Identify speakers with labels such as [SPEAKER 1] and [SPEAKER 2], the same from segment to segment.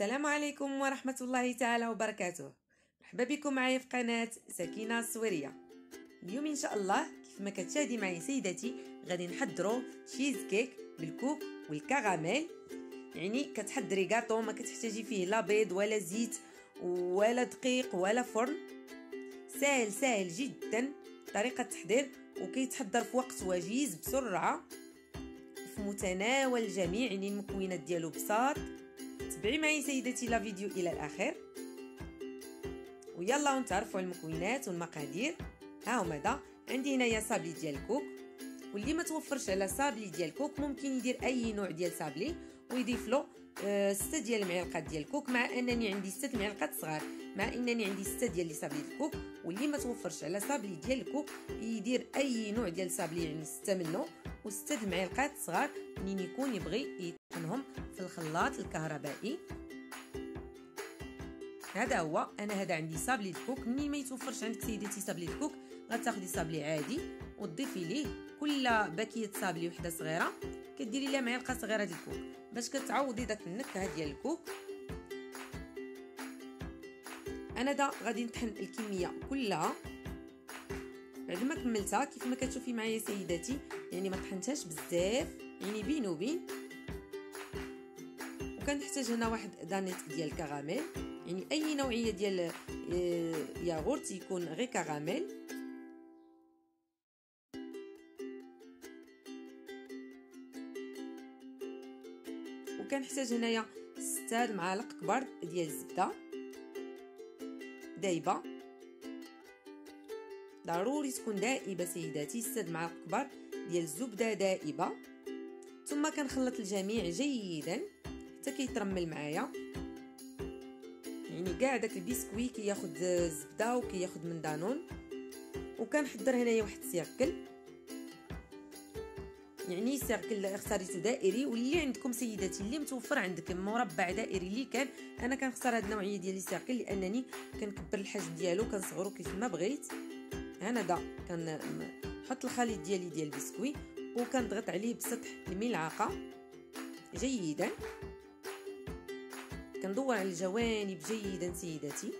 [SPEAKER 1] السلام عليكم ورحمة الله تعالى وبركاته. مرحبا بكم معايا في قناة سكينة السويرية اليوم إن شاء الله كيف ما كتشاهدي معايا سيداتي غادي نحضروا تشيز كيك بالكوك والكراميل. يعني كتحضري كاطو ما كتحتاجي فيه لا بيض ولا زيت ولا دقيق ولا فرن. سهل سهل جدا طريقة التحضير. وكيتحضر في وقت وجيز بسرعة في متناول الجميع يعني المكونات ديالو بساط. تبعي معي سيدتي la vidéo إلى الآخر. ويلا نتعرفوا على المكونات والمقادير. ها هما دا. عندي هنايا صابلي ديال الكوك واللي ما توفرش على صابلي ديال الكوك ممكن يدير أي نوع ديال صابلي ويضيف له آه ستة ديال المعلقات ديال الكوك مع أنني عندي ستة المعلقات صغار. مع أنني عندي ستة ديال صابلي الكوك واللي ما توفرش على صابلي ديال الكوك يدير أي نوع ديال صابلي يعني ستة منه وستة المعلقات صغار منين يكون يبغي يطحنهم في الخلاط الكهربائي. هذا هو أنا هذا عندي صابلي الكوك. منين ما يتوفرش عندك سيدتي صابلي الكوك غتاخدي صابلي عادي وتضيفي ليه كل باكية صابلي وحدة صغيرة. كديري لها معلقه صغيره ديال الكوك. باش كتعوضي داك النكهة ديال الكوك. أنا دا غادي نطحن الكمية كلها بعد ما كملتها كيف ما كتشوفي معايا سيداتي. يعني ما طحنتهاش بزاف. يعني بين وبين. وكنحتاج هنا واحد دانيت ديال الكراميل يعني أي نوعية ديال ياغورت يكون غير كراميل. وكنحتاج هنايا ستة معالق كبار ديال الزبدة. دايبة. ضروري تكون دائبة سيداتي ستة معالق كبار ديال الزبده دائبة. ثم كنخلط الجميع جيدا حتى كيترمل معايا. يعني كاع داك البسكوي كياخد الزبدة وكياخد من دانون. وكنحضر هنايا واحد السيركل. يعني سيركل اختاريتو دائري واللي عندكم سيداتي اللي متوفر عندك مربع دائري اللي كان. أنا كنختار هاد النوعية ديال السيركل لأنني كنكبر الحجم ديالو كنصغرو كيف ما بغيت. أنا دا كنحط الخليط ديالي ديال البسكوي وكنضغط عليه بسطح الملعقة. جيدا. كندور على الجوانب جيدا سيداتي.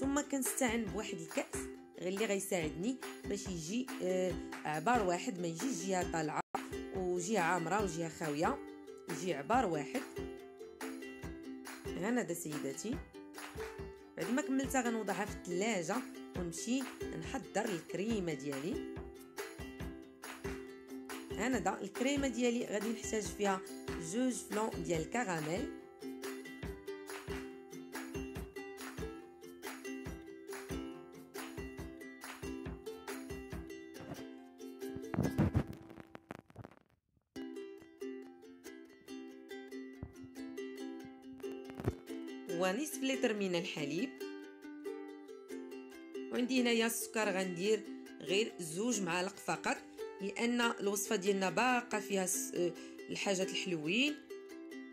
[SPEAKER 1] ثم كنستعن بواحد الكأس اللي غيساعدني باش يجي آه عبار واحد ما يجيش جهة طالعة وجهة عامرة وجهة خاوية. يجي عبار واحد. هنا سيداتي. بعد ما كملتها غنوضعها في الثلاجة. ونمشي نحضر الكريمة ديالي. هنا دا الكريمة ديالي غادي نحتاج فيها جوج فلون ديال الكراميل. ونصف لتر من الحليب وعندي هنايا السكر غندير غير زوج معالق فقط لأن الوصفة ديالنا باقا فيها الحاجات الحلوين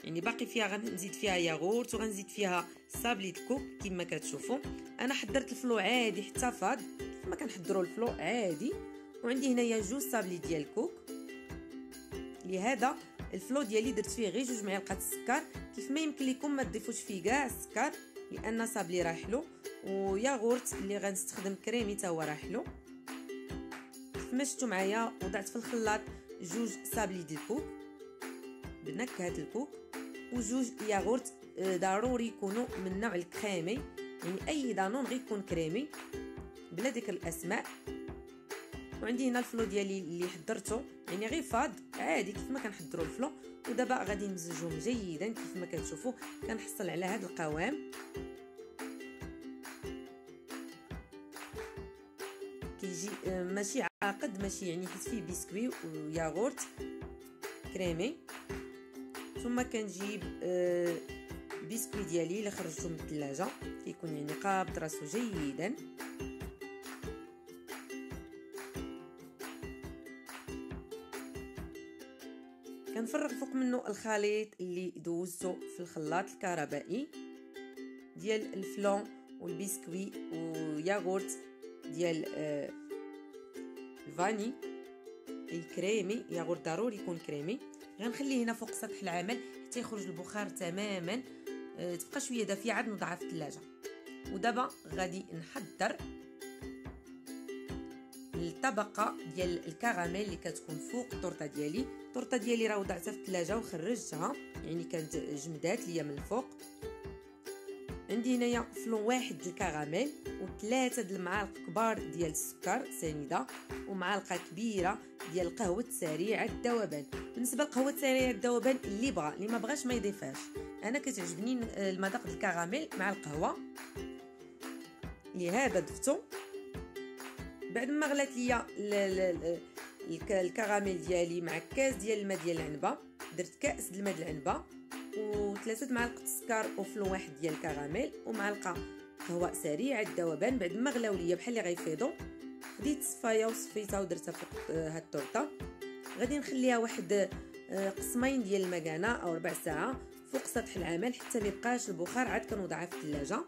[SPEAKER 1] يعني باقي فيها غنزيد فيها ياغورت وغنزيد فيها صابلي الكوك كما كتشوفوا أنا حضرت الفلو عادي حتى فاض كما كنحضروا الفلو عادي. وعندي هنايا جوج صابلي ديال الكوك لهذا الفلون ديالي درت فيه غير جوج معالق السكر كيف ما يمكن لكم ما تضيفوش فيه كاع السكر لأن صابلي راه حلو. وياغورت اللي غنستخدم crémeux تا هو راه حلو. شفتوا معايا وضعت في الخلاط جوج صابلي ديال الكوك. بنكهة الكوك وجوج ياغورت ضروري يكونوا من نوع الكريمي. يعني أي دانون غيكون كريمي بلا ذكر الأسماء. وعندي هنا الفلو ديالي اللي حضرته. يعني غير فاض عادي كيف ما كنحضروا الفلو. ودابا غادي نمزجهم جيدا. كيف ما كتشوفوا كنحصل على هذا القوام. كيجي ماشي عاقد ماشي يعني حيت فيه biscuit و yaourt كريمي. ثم كنجيب البسكوي ديالي اللي خرجته من الثلاجة. كيكون يعني قابض راسو جيدا. كنفرغ فوق منه الخليط اللي دوزته في الخلاط الكهربائي ديال الفلون والبسكوي وياغورت ديال آه الفاني الكريمي ياغورت ضروري يكون كريمي. غنخليه هنا فوق سطح العمل حتى يخرج البخار تماما. آه، تبقى شوية دافية عاد نوضعها في الثلاجه ودابا غادي نحضر الطبقة ديال الكراميل اللي كتكون فوق الطورطه ديالي. الطورطه ديالي راه وضعتها في الثلاجه وخرجتها يعني كانت جمدات ليا من الفوق. عندي هنايا فلون واحد ديال الكراميل وثلاثه د المعالق كبار ديال السكر سنيدة ومعلقه كبيرة ديال القهوة سريعه الذوبان بالنسبة للقهوة سريعه الذوبان اللي بغى اللي ما بغاش ما يضيفهاش. أنا كتعجبني المذاق ديال الكراميل مع القهوة. لهذا ضفتو. بعد ما غلات ليا الكراميل ديالي مع كاس ديال الماء ديال العنبة درت كأس ديال الماء ديال العنبة. وثلاثه معالق السكر وفلون واحد ديال الكراميل ومعلقة قهوه سريعه الذوبان بعد ما غلاو ليا بحال اللي غيفيضوا خديت صفايه وصفيتها ودرتها فوق آه، هاد التورتة. غادي نخليها واحد آه، قسمين ديال المكانة أو ربع ساعة فوق سطح العمل حتى ما يبقاش البخار عاد كنوضعها في الثلاجة.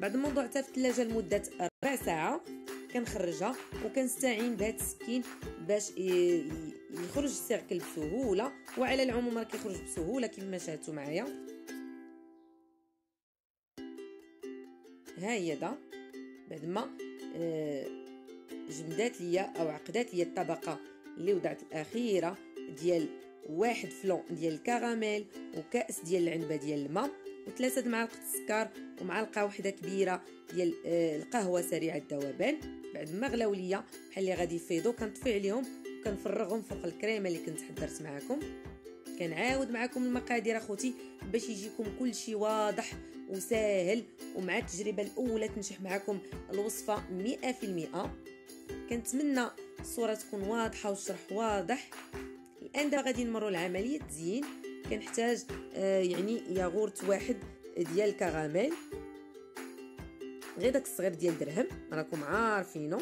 [SPEAKER 1] بعد ما وضعتها في الثلاجة لمدة ربع ساعة كنخرجها وكنستعين بهذا السكين باش يخرج السيركل بسهولة وعلى العموم راه كيخرج بسهولة كما شاهدتوا معايا. ها هي دا. بعد ما آه، جمدات ليا أو عقدات ليا الطبقة اللي وضعت الأخيرة ديال واحد فلون ديال الكراميل وكأس ديال العنبة ديال الماء وثلاثة معالق السكر ومعلقة واحدة كبيرة ديال آه، القهوة سريعة الذوبان بعد ما غلاو ليا بحال اللي غادي يفيضوا كنطفي عليهم وكنفرغهم فوق الكريمة اللي كنت حضرت معكم كنعاود معكم المقادير أخوتي باش يجيكم كل شيء واضح وسهل ومع التجربة الأولى تنجح معكم الوصفة 100% كنتمنى الصورة تكون واضحة والشرح واضح. الآن دابا غادي نمروا لعمليه تزيين كنحتاج آه يعني ياغورت واحد ديال الكراميل غير داك الصغير ديال درهم راكم عارفينو.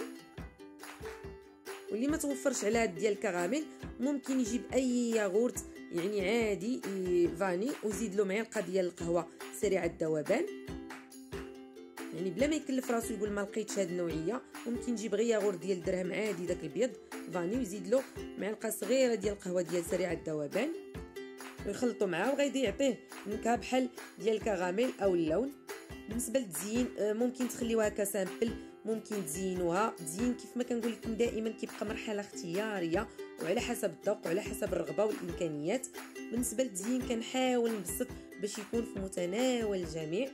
[SPEAKER 1] واللي ما توفرش على هاد ديال الكراميل ممكن يجيب أي ياغورت يعني عادي فاني وزيد له معلقة ديال القهوة سريعة الذوبان يعني بلا ما يكلف راسو يقول ما لقيتش هاد النوعية ممكن يجيب غير ياغورت ديال درهم عادي داك البيض فاني ويزيد له معلقة صغيرة ديال القهوة ديال سريعة الذوبان ويخلطوا معاه وغادي يعطيه نكهة بحال ديال الكراميل أو اللون. بالنسبة للتزيين آه، ممكن تخليوها كسامبل ممكن تزينوها تزيين كيف ما كنقول لكم دائما كيبقى مرحلة اختيارية وعلى حسب الذوق وعلى حسب الرغبة والإمكانيات. بالنسبة للتزيين كنحاول نبسط باش يكون في متناول الجميع.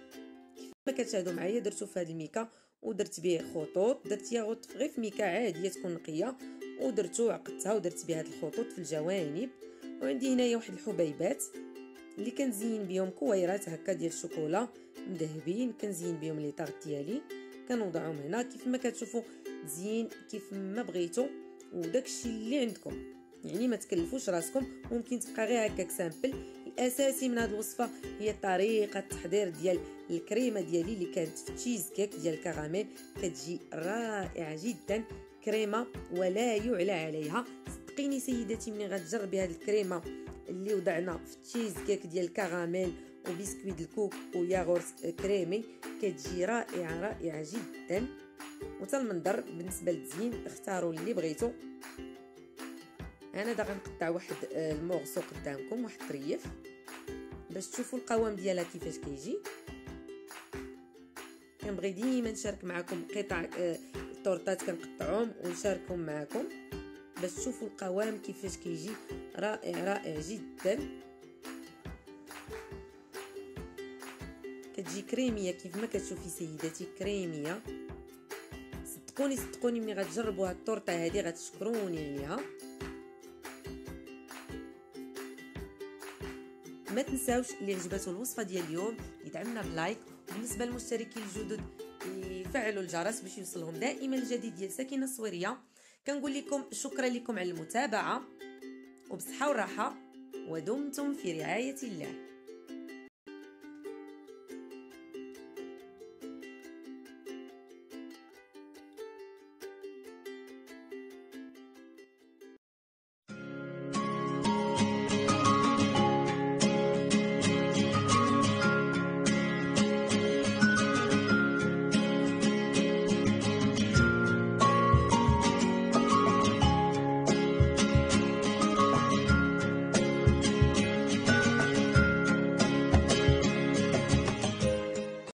[SPEAKER 1] كيف ما كتشاهدوا معايا درتو في هذا الميكا ودرت به خطوط درت ياغوت غير في ميكا عادية تكون نقية. ودرتو عقدتها ودرت بها هاد الخطوط في الجوانب. وعندي هنايا واحد الحبيبات اللي كنزين بهم كويرات هكا ديال الشوكولا مذهبين كنزين بهم لي طاغ ديالي. كنوضعهم هنا كيف ما كتشوفوا زين كيف ما بغيتو وداكشي اللي عندكم. يعني ما تكلفوش راسكم ممكن تبقى غير هكاك simple. الأساسي من هذه الوصفة هي طريقة التحضير ديال الكريمة ديالي اللي كانت في تشيز كيك ديال الكراميل كتجي رائعة جدا كريمة ولا يعلى عليها. صدقيني سيداتي ملي غتجربي هذه الكريمة اللي وضعنا في تشيز كيك ديال الكراميل وبسكويت الكوك وياغورت كريمي كتجي رائعة رائعة جدا. وتا المنظر بالنسبة للتزيين اختاروا اللي بغيتو. أنا دا غنقطع واحد آه، المورسو قدامكم واحد الطريف باش تشوفوا القوام ديالها كيفاش كيجي. كنبغي ديما نشارك معكم قطع آه، التورتات كنقطعهم ونشاركهم معكم باش تشوفوا القوام كيفاش كيجي. رائع رائع جدا. كتجي كريمية كيف ما كتشوفي سيداتي كريمية. صدقوني صدقوني ملي غتجربوا هاد الطورطه هادي غتشكروني عليها. ما تنساوش اللي عجباتو الوصفة ديال اليوم يدعمنا بلايك وبالنسبة للمشتركين الجدد يفعلوا الجرس باش يوصلهم دائما الجديد ديال سكينه الصويرية. كنقول لكم شكرا لكم على المتابعة. وبصحه وراحه ودمتم في رعاية الله.